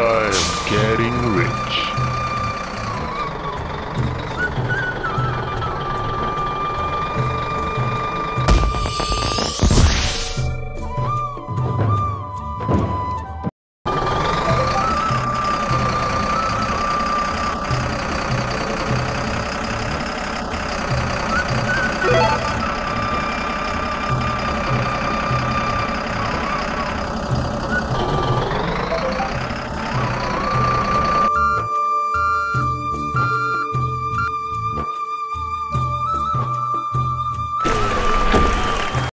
I am getting rich.